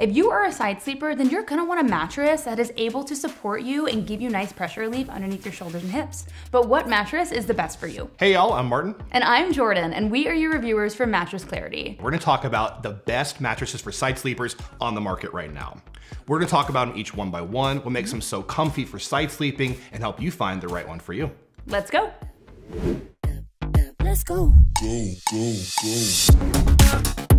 If you are a side sleeper, then you're gonna want a mattress that is able to support you and give you nice pressure relief underneath your shoulders and hips. But what mattress is the best for you? Hey y'all, I'm Martin. And I'm Jordan, and we are your reviewers for Mattress Clarity. We're gonna talk about the best mattresses for side sleepers on the market right now. We're gonna talk about them each one by one, what makes them so comfy for side sleeping, and help you find the right one for you. Let's go. Let's go. Go, go, go.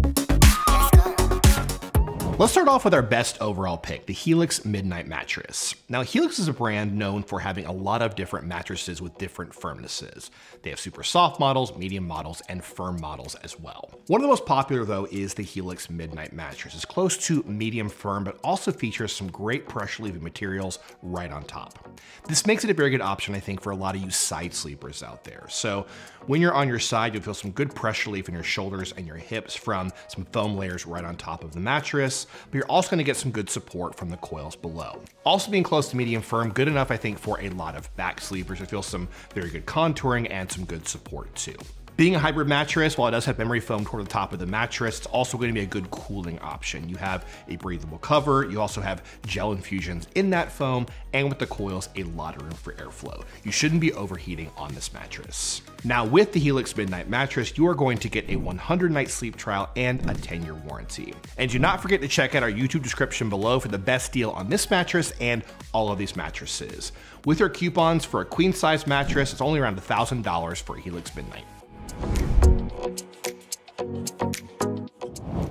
Let's start off with our best overall pick, the Helix Midnight Mattress. Now, Helix is a brand known for having a lot of different mattresses with different firmnesses. They have super soft models, medium models, and firm models as well. One of the most popular though is the Helix Midnight Mattress. It's close to medium firm, but also features some great pressure relieving materials right on top. This makes it a very good option, I think, for a lot of you side sleepers out there. So when you're on your side, you'll feel some good pressure relief in your shoulders and your hips from some foam layers right on top of the mattress but you're also gonna get some good support from the coils below. Also being close to medium firm, good enough I think for a lot of back sleepers. It feels some very good contouring and some good support too. Being a hybrid mattress, while it does have memory foam toward the top of the mattress, it's also going to be a good cooling option. You have a breathable cover, you also have gel infusions in that foam, and with the coils, a lot of room for airflow. You shouldn't be overheating on this mattress. Now with the Helix Midnight mattress, you are going to get a 100 night sleep trial and a 10 year warranty. And do not forget to check out our YouTube description below for the best deal on this mattress and all of these mattresses. With your coupons for a queen size mattress, it's only around $1,000 for a Helix Midnight.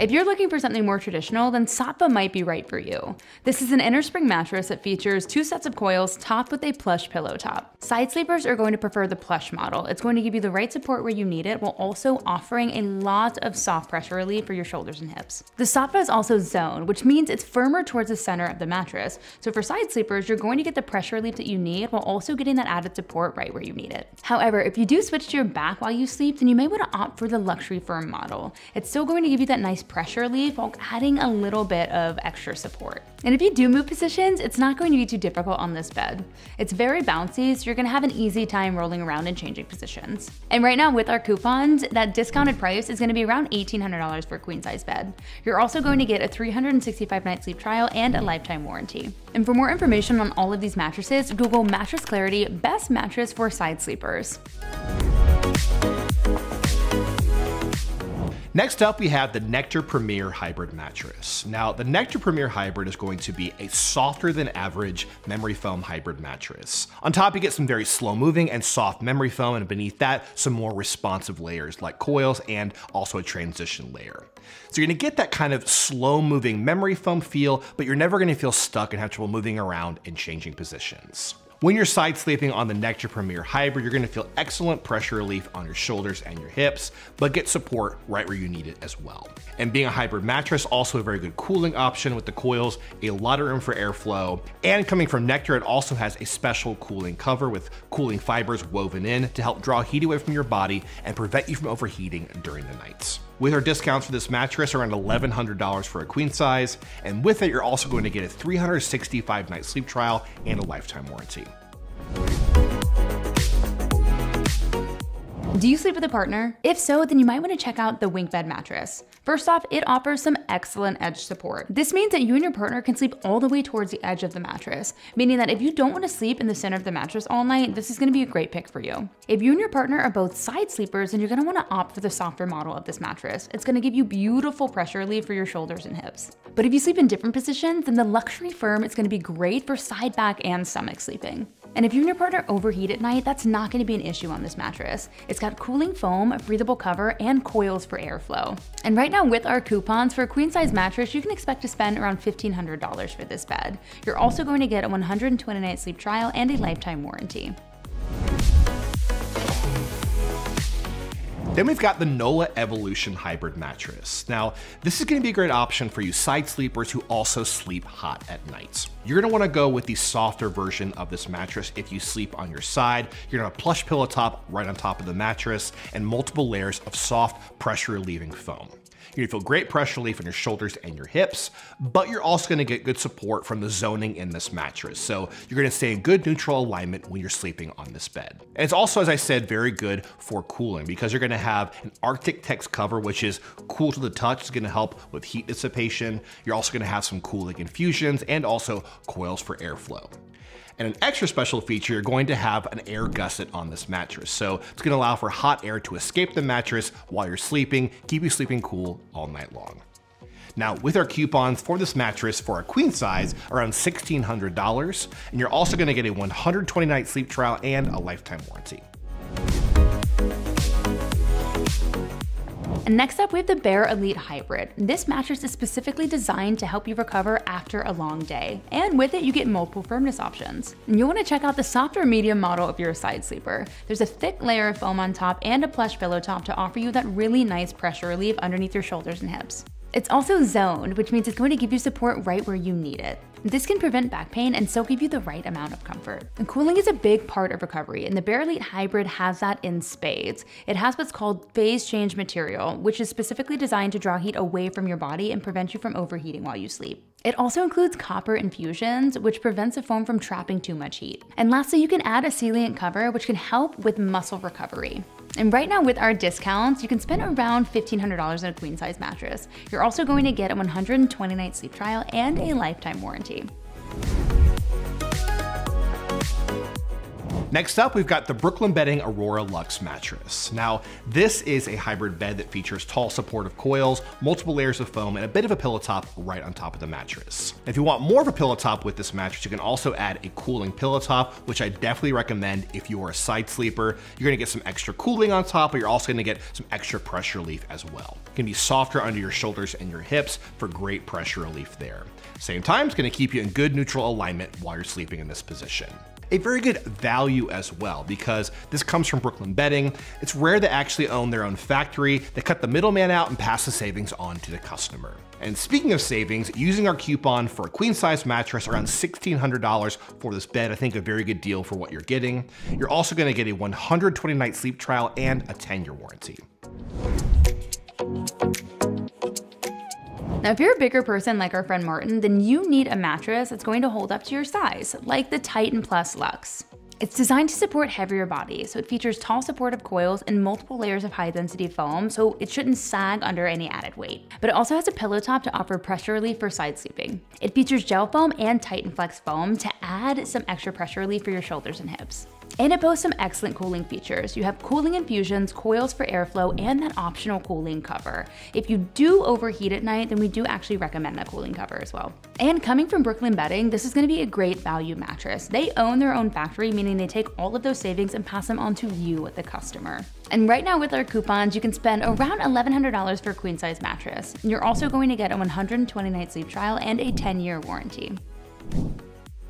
If you're looking for something more traditional, then Saatva might be right for you. This is an inner spring mattress that features two sets of coils topped with a plush pillow top. Side sleepers are going to prefer the plush model. It's going to give you the right support where you need it while also offering a lot of soft pressure relief for your shoulders and hips. The Saatva is also zone, which means it's firmer towards the center of the mattress. So for side sleepers, you're going to get the pressure relief that you need while also getting that added support right where you need it. However, if you do switch to your back while you sleep, then you may want to opt for the luxury firm model. It's still going to give you that nice pressure relief while adding a little bit of extra support. And if you do move positions, it's not going to be too difficult on this bed. It's very bouncy, so you're gonna have an easy time rolling around and changing positions. And right now with our coupons, that discounted price is gonna be around $1,800 for a queen size bed. You're also going to get a 365 night sleep trial and a lifetime warranty. And for more information on all of these mattresses, Google Mattress Clarity Best Mattress for Side Sleepers. Next up, we have the Nectar Premier Hybrid Mattress. Now, the Nectar Premier Hybrid is going to be a softer than average memory foam hybrid mattress. On top, you get some very slow moving and soft memory foam, and beneath that, some more responsive layers like coils and also a transition layer. So you're gonna get that kind of slow moving memory foam feel, but you're never gonna feel stuck and have trouble moving around and changing positions. When you're side sleeping on the Nectar Premier Hybrid, you're gonna feel excellent pressure relief on your shoulders and your hips, but get support right where you need it as well. And being a hybrid mattress, also a very good cooling option with the coils, a lot of room for airflow. And coming from Nectar, it also has a special cooling cover with cooling fibers woven in to help draw heat away from your body and prevent you from overheating during the nights. With our discounts for this mattress, around $1,100 for a queen size, and with it, you're also going to get a 365 night sleep trial and a lifetime warranty. Do you sleep with a partner? If so, then you might want to check out the Wink Bed mattress. First off, it offers some excellent edge support. This means that you and your partner can sleep all the way towards the edge of the mattress, meaning that if you don't want to sleep in the center of the mattress all night, this is going to be a great pick for you. If you and your partner are both side sleepers, then you're going to want to opt for the softer model of this mattress. It's going to give you beautiful pressure relief for your shoulders and hips. But if you sleep in different positions, then the luxury firm is going to be great for side, back, and stomach sleeping. And if you and your partner overheat at night, that's not gonna be an issue on this mattress. It's got cooling foam, a breathable cover, and coils for airflow. And right now with our coupons, for a queen size mattress, you can expect to spend around $1,500 for this bed. You're also going to get a 120 night sleep trial and a lifetime warranty. Then we've got the Nolah Evolution Hybrid Mattress. Now, this is gonna be a great option for you side sleepers who also sleep hot at nights. You're gonna wanna go with the softer version of this mattress if you sleep on your side. You're gonna have a plush pillow top right on top of the mattress and multiple layers of soft pressure relieving foam. You're gonna feel great pressure relief in your shoulders and your hips, but you're also gonna get good support from the zoning in this mattress. So you're gonna stay in good neutral alignment when you're sleeping on this bed. And it's also, as I said, very good for cooling because you're gonna have an ArcticTex cover, which is cool to the touch. It's gonna help with heat dissipation. You're also gonna have some cooling infusions and also coils for airflow. And an extra special feature, you're going to have an air gusset on this mattress. So it's gonna allow for hot air to escape the mattress while you're sleeping, keep you sleeping cool all night long. Now, with our coupons for this mattress for a queen size, around $1,600, and you're also gonna get a 120 night sleep trial and a lifetime warranty. Next up, we have the Bear Elite Hybrid. This mattress is specifically designed to help you recover after a long day. And with it, you get multiple firmness options. And you'll wanna check out the softer medium model if you're a side sleeper. There's a thick layer of foam on top and a plush pillow top to offer you that really nice pressure relief underneath your shoulders and hips. It's also zoned, which means it's going to give you support right where you need it. This can prevent back pain and still give you the right amount of comfort. And cooling is a big part of recovery, and the Bear Elite Hybrid has that in spades. It has what's called phase change material, which is specifically designed to draw heat away from your body and prevent you from overheating while you sleep. It also includes copper infusions, which prevents the foam from trapping too much heat. And lastly, you can add a Celliant cover, which can help with muscle recovery. And right now with our discounts, you can spend around $1,500 on a queen size mattress. You're also going to get a 120 night sleep trial and a lifetime warranty. Next up, we've got the Brooklyn Bedding Aurora Luxe mattress. Now, this is a hybrid bed that features tall supportive coils, multiple layers of foam, and a bit of a pillow top right on top of the mattress. If you want more of a pillow top with this mattress, you can also add a cooling pillow top, which I definitely recommend if you are a side sleeper. You're gonna get some extra cooling on top, but you're also gonna get some extra pressure relief as well. It can be softer under your shoulders and your hips for great pressure relief there. Same time, it's gonna keep you in good neutral alignment while you're sleeping in this position a very good value as well because this comes from Brooklyn Bedding. It's rare they actually own their own factory. They cut the middleman out and pass the savings on to the customer. And speaking of savings, using our coupon for a queen size mattress around $1,600 for this bed, I think a very good deal for what you're getting. You're also gonna get a 120 night sleep trial and a 10 year warranty. Now, if you're a bigger person like our friend Martin, then you need a mattress that's going to hold up to your size, like the Titan Plus Luxe. It's designed to support heavier bodies, so it features tall supportive coils and multiple layers of high density foam, so it shouldn't sag under any added weight. But it also has a pillow top to offer pressure relief for side sleeping. It features gel foam and Titan Flex foam to add some extra pressure relief for your shoulders and hips. And it boasts some excellent cooling features. You have cooling infusions, coils for airflow, and that optional cooling cover. If you do overheat at night, then we do actually recommend that cooling cover as well. And coming from Brooklyn Bedding, this is gonna be a great value mattress. They own their own factory, meaning they take all of those savings and pass them on to you, the customer. And right now with our coupons, you can spend around $1,100 for a queen size mattress. You're also going to get a 120 night sleep trial and a 10 year warranty.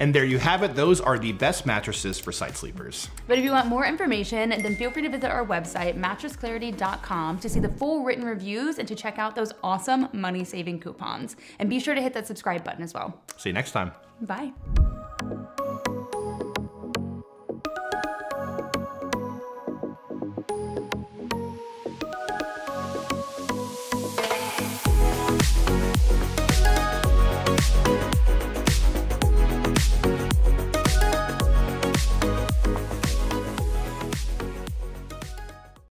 And there you have it, those are the best mattresses for side sleepers. But if you want more information, then feel free to visit our website, mattressclarity.com, to see the full written reviews and to check out those awesome money saving coupons. And be sure to hit that subscribe button as well. See you next time. Bye.